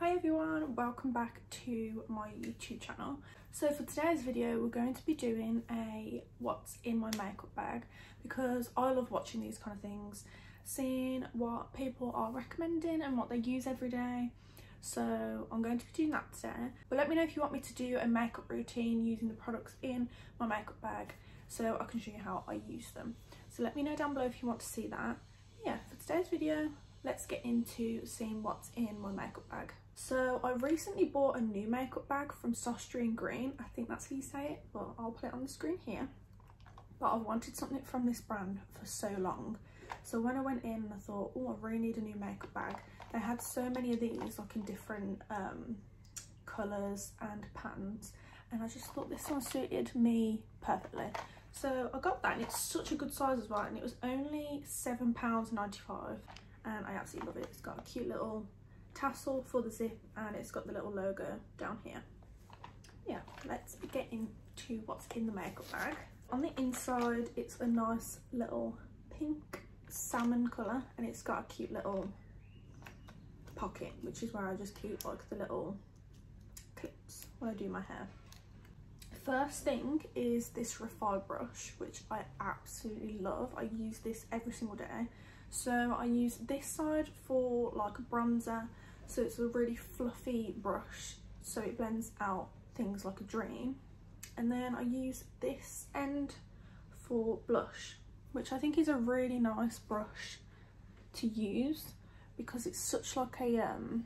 Hi everyone, welcome back to my YouTube channel. So for today's video we're going to be doing a what's in my makeup bag because I love watching these kind of things, seeing what people are recommending and what they use every day. So I'm going to be doing that today. But let me know if you want me to do a makeup routine using the products in my makeup bag so I can show you how I use them. So let me know down below if you want to see that. Yeah, for today's video, let's get into seeing what's in my makeup bag. So I recently bought a new makeup bag from Søstrene Grene. I think that's how you say it, but I'll put it on the screen here. But I've wanted something from this brand for so long. So when I went in I thought, oh, I really need a new makeup bag. They had so many of these like in different um, colours and patterns. And I just thought this one suited me perfectly. So I got that and it's such a good size as well. And it was only £7.95 and I absolutely love it. It's got a cute little tassel for the zip and it's got the little logo down here. Yeah let's get into what's in the makeup bag. On the inside it's a nice little pink salmon colour and it's got a cute little pocket which is where I just keep like the little clips when I do my hair. First thing is this Refy brush which I absolutely love. I use this every single day so I use this side for like a bronzer. So it's a really fluffy brush. So it blends out things like a dream. And then I use this end for blush which I think is a really nice brush to use because it's such like a um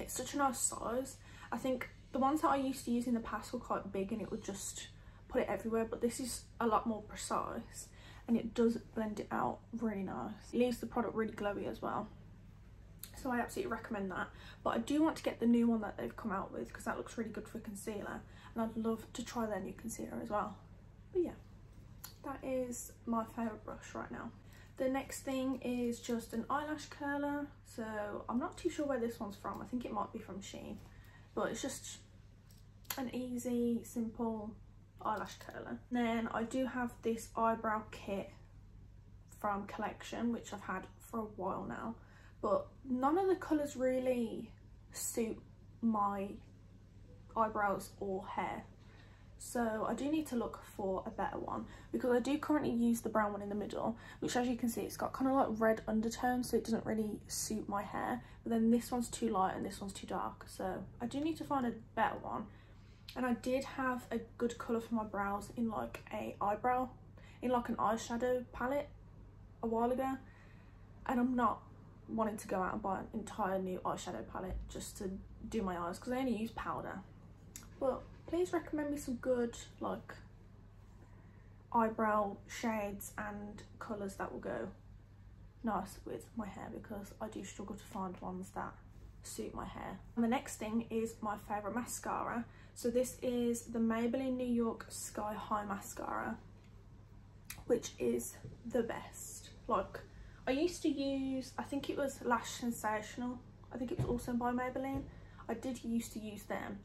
it's such a nice size. I think the ones that I used to use in the past were quite big and it would just put it everywhere but this is a lot more precise and it does blend it out really nice. It leaves the product really glowy as well. So I absolutely recommend that. But I do want to get the new one that they've come out with because that looks really good for concealer. And I'd love to try their new concealer as well. But yeah that is my favourite brush right now. The next thing is just an eyelash curler. So I'm not too sure where this one's from. I think it might be from Shein. But it's just an easy simple eyelash curler. Then I do have this eyebrow kit from collection which I've had for a while now but none of the colours really suit my eyebrows or hair. So I do need to look for a better one because I do currently use the brown one in the middle which as you can see it's got kind of like red undertones so it doesn't really suit my hair. But then this one's too light and this one's too dark so I do need to find a better one and I did have a good colour for my brows in like a eyebrow in like an eyeshadow palette a while ago. And I'm not wanting to go out and buy an entire new eyeshadow palette just to do my eyes because I only use powder. But please recommend me some good like eyebrow shades and colours that will go nice with my hair because I do struggle to find ones that suit my hair. And the next thing is my favourite mascara. So this is the Maybelline New York Sky High Mascara which is the best. Like I used to use, I think it was Lash Sensational. I think it was also by Maybelline. I did used to use them,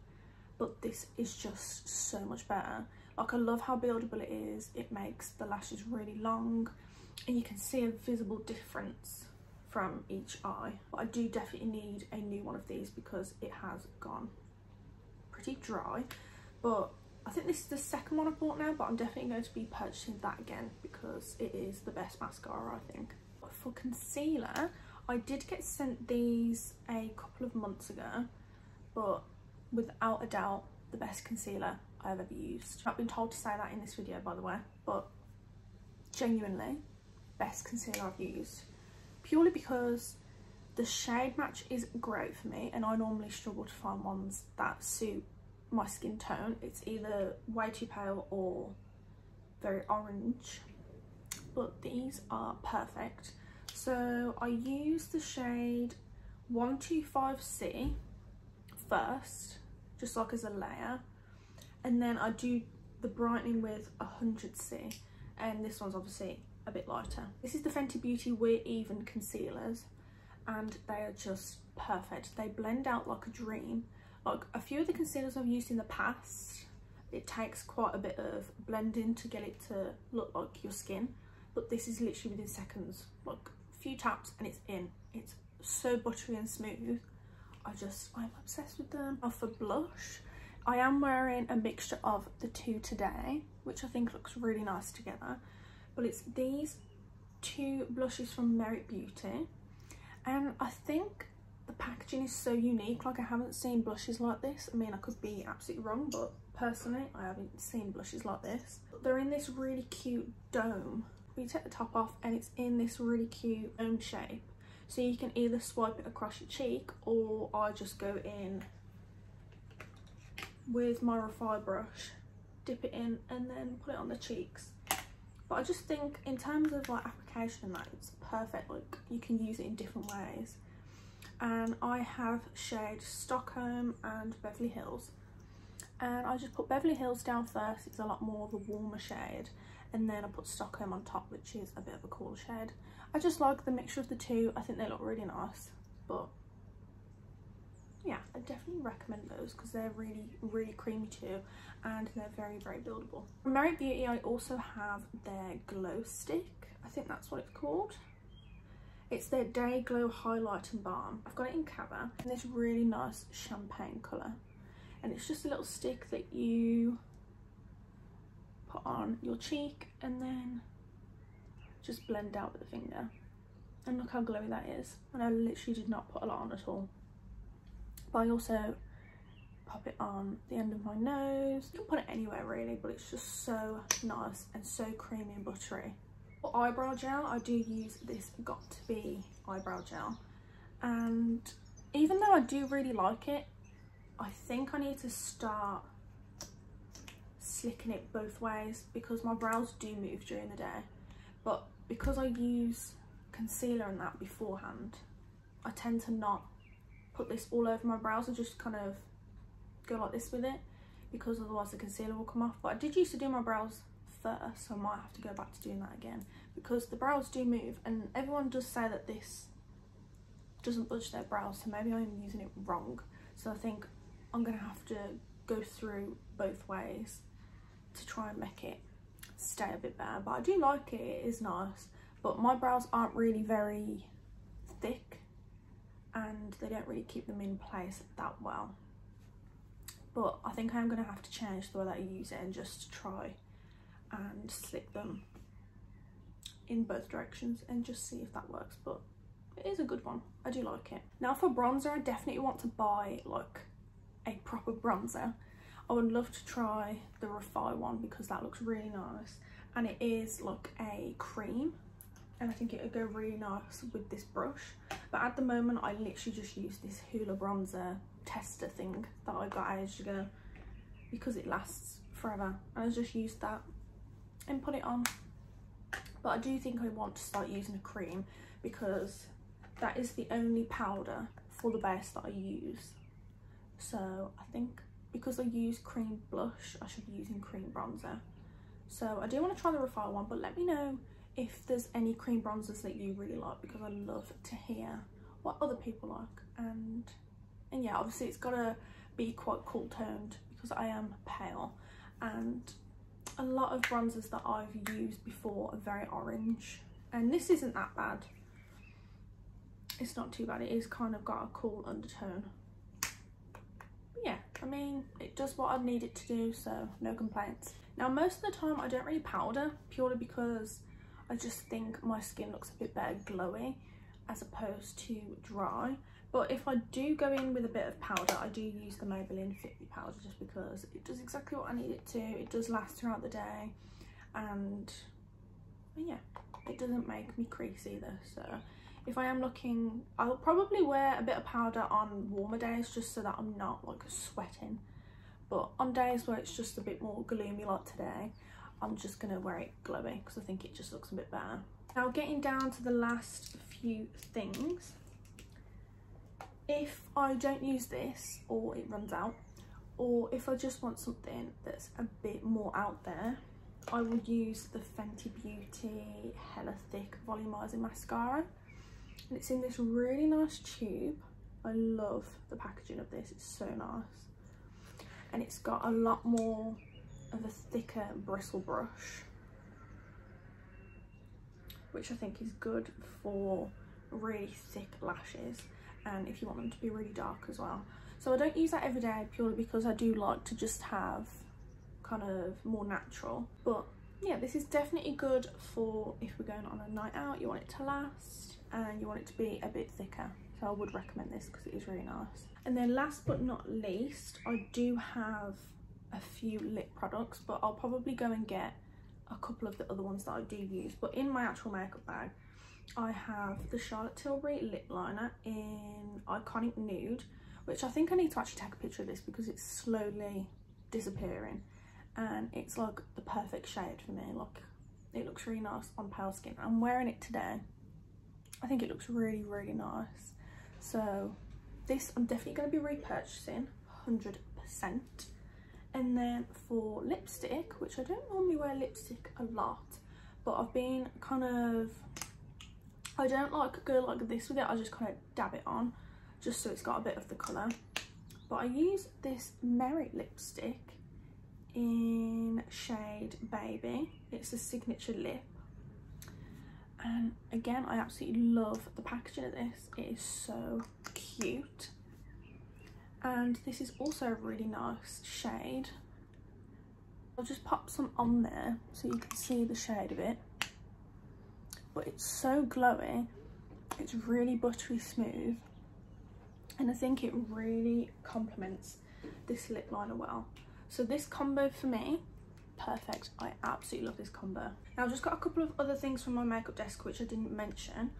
but this is just so much better. Like I love how buildable it is. It makes the lashes really long and you can see a visible difference from each eye. But I do definitely need a new one of these because it has gone pretty dry. But I think this is the second one I bought now, but I'm definitely going to be purchasing that again because it is the best mascara, I think for concealer I did get sent these a couple of months ago but without a doubt the best concealer I've ever used. I've been told to say that in this video by the way but genuinely best concealer I've used purely because the shade match is great for me and I normally struggle to find ones that suit my skin tone. It's either way too pale or very orange but these are perfect so I use the shade 125C first, just like as a layer. And then I do the brightening with 100C. And this one's obviously a bit lighter. This is the Fenty Beauty We're Even concealers. And they are just perfect. They blend out like a dream. Like a few of the concealers I've used in the past, it takes quite a bit of blending to get it to look like your skin. But this is literally within seconds. Like a few taps and it's in. It's so buttery and smooth. I just, I'm obsessed with them. Now for blush, I am wearing a mixture of the two today, which I think looks really nice together. But it's these two blushes from Merit Beauty. And I think the packaging is so unique. Like I haven't seen blushes like this. I mean, I could be absolutely wrong, but personally, I haven't seen blushes like this. They're in this really cute dome. You take the top off and it's in this really cute dome shape. So you can either swipe it across your cheek or I just go in with my Refy brush, dip it in and then put it on the cheeks. But I just think in terms of like application that, it's perfect. Like you can use it in different ways. And I have shade Stockholm and Beverly Hills. And I just put Beverly Hills down first. It's a lot more of a warmer shade. And then I put Stockholm on top, which is a bit of a cool shade. I just like the mixture of the two. I think they look really nice. But yeah, I definitely recommend those because they're really, really creamy too and they're very, very buildable. From Merit Beauty, I also have their Glow Stick. I think that's what it's called. It's their Day Glow Highlight and Balm. I've got it in Cava in this really nice champagne colour. And it's just a little stick that you put on your cheek and then just blend out with the finger. And look how glowy that is. And I literally did not put a lot on at all. But I also pop it on the end of my nose. You can put it anywhere really, but it's just so nice and so creamy and buttery. For eyebrow gel, I do use this Got2b eyebrow gel. And even though I do really like it, I think I need to start slicking it both ways because my brows do move during the day. But because I use concealer and that beforehand, I tend to not put this all over my brows. and just kind of go like this with it because otherwise the concealer will come off. But I did used to do my brows first, so I might have to go back to doing that again because the brows do move and everyone does say that this doesn't budge their brows, so maybe I'm using it wrong. So I think I'm gonna have to go through both ways to try and make it stay a bit better. But I do like it, it is nice. But my brows aren't really very and they don't really keep them in place that well. But I think I'm going to have to change the way that I use it and just try and slick them in both directions and just see if that works but it is a good one. I do like it. Now for bronzer I definitely want to buy like a proper bronzer. I would love to try the Refy one because that looks really nice and it is like a cream and I think it would go really nice with this brush but at the moment I literally just use this Hoola bronzer tester thing that I got ages ago because it lasts forever. And I just used that and put it on. But I do think I want to start using a cream because that is the only powder for the base that I use. So I think because I use cream blush I should be using cream bronzer. So I do want to try the Refy one but let me know if there's any cream bronzers that you really like because I love to hear what other people like. And and yeah obviously it's gotta be quite cool toned because I am pale. And a lot of bronzers that I've used before are very orange. And this isn't that bad. It's not too bad. It is kind of got a cool undertone. Yeah I mean it does what I need it to do so no complaints. Now most of the time I don't really powder purely because I just think my skin looks a bit better glowy as opposed to dry but if I do go in with a bit of powder, I do use the Maybelline Fit Me powder just because it does exactly what I need it to. It does last throughout the day and yeah, it doesn't make me crease either. So if I am looking, I'll probably wear a bit of powder on warmer days just so that I'm not like sweating. But on days where it's just a bit more gloomy like today, I'm just gonna wear it glowy because I think it just looks a bit better. Now getting down to the last few things. If I don't use this or it runs out or if I just want something that's a bit more out there I would use the Fenty Beauty Hella Thick Volumizing Mascara. And it's in this really nice tube. I love the packaging of this it's so nice. And it's got a lot more of a thicker bristle brush which I think is good for really thick lashes and if you want them to be really dark as well. So I don't use that every day purely because I do like to just have kind of more natural. But yeah, this is definitely good for if we're going on a night out, you want it to last and you want it to be a bit thicker. So I would recommend this because it is really nice. And then last but not least, I do have a few lip products, but I'll probably go and get a couple of the other ones that I do use. But in my actual makeup bag, I have the Charlotte Tilbury lip liner in Iconic Nude, which I think I need to actually take a picture of this because it's slowly disappearing. And it's like the perfect shade for me. Like, it looks really nice on pale skin. I'm wearing it today. I think it looks really, really nice. So this I'm definitely going to be repurchasing 100%. And then for lipstick, which I don't normally wear lipstick a lot, but I've been kind of, I don't like go like this with it, I just kind of dab it on, just so it's got a bit of the colour. But I use this Merit lipstick in shade Baby. It's a signature lip. And again, I absolutely love the packaging of this. It is so cute and this is also a really nice shade. I'll just pop some on there so you can see the shade of it. But it's so glowy. It's really buttery smooth. And I think it really complements this lip liner well. So this combo for me perfect. I absolutely love this combo. Now I've just got a couple of other things from my makeup desk which I didn't mention.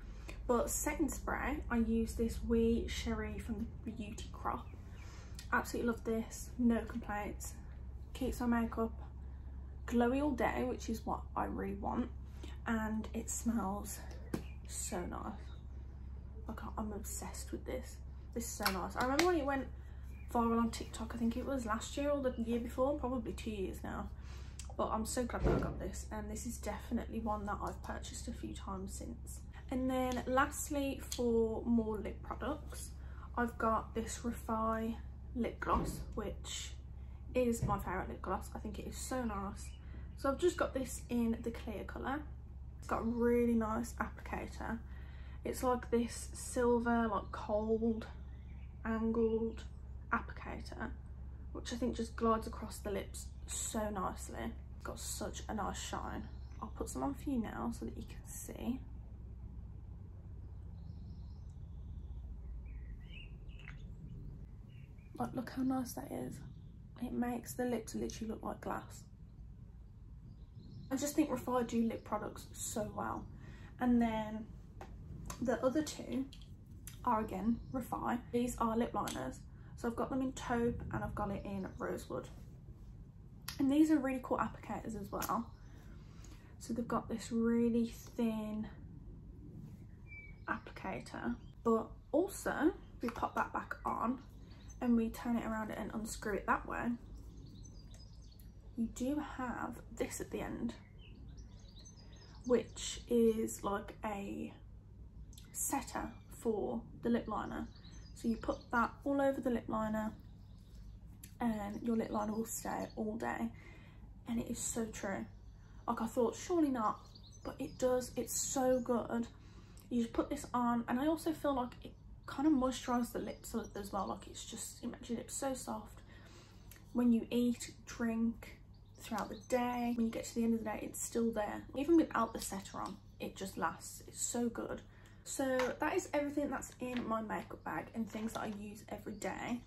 But setting spray I use this wee sherry from the beauty crop absolutely love this no complaints. Keeps my makeup glowy all day which is what i really want and it smells so nice. Like i'm obsessed with this. This is so nice. I remember when it went viral on tiktok i think it was last year or the year before probably two years now. But i'm so glad that i got this and this is definitely one that i've purchased a few times since. And then lastly for more lip products i've got this Refy lip gloss, which is my favourite lip gloss. I think it is so nice. So I've just got this in the clear colour. It's got a really nice applicator. It's like this silver, like cold, angled applicator, which I think just glides across the lips so nicely. It's got such a nice shine. I'll put some on for you now so that you can see. Like, look how nice that is. It makes the lips literally look like glass. I just think Refy do lip products so well. And then the other two are again Refy. These are lip liners. So I've got them in taupe and I've got it in rosewood. And these are really cool applicators as well. So they've got this really thin applicator. But also, we pop that back on and we turn it around and unscrew it that way, you do have this at the end, which is like a setter for the lip liner. So you put that all over the lip liner and your lip liner will stay all day. And it is so true. Like I thought, surely not, but it does, it's so good. You just put this on and I also feel like it kind of moisturize the lips as well like it's just it makes your lips so soft. When you eat drink throughout the day when you get to the end of the day it's still there. Even without the setter on it just lasts. It's so good. So that is everything that's in my makeup bag and things that i use every day.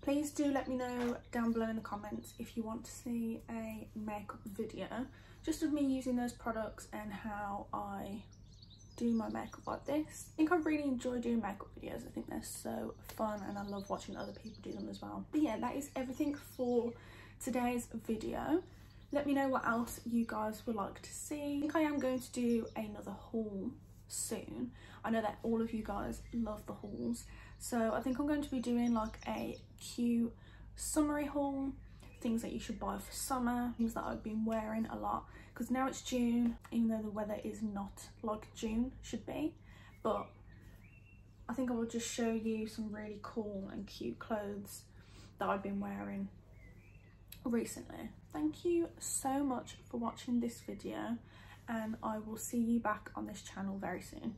Please do let me know down below in the comments if you want to see a makeup video just of me using those products and how i do my makeup like this. I think I really enjoy doing makeup videos. I think they're so fun and I love watching other people do them as well. But yeah, that is everything for today's video. Let me know what else you guys would like to see. I think I am going to do another haul soon. I know that all of you guys love the hauls. So I think I'm going to be doing like a cute summary haul things that you should buy for summer, things that I've been wearing a lot because now it's June, even though the weather is not like June should be, but I think I will just show you some really cool and cute clothes that I've been wearing recently. Thank you so much for watching this video and I will see you back on this channel very soon.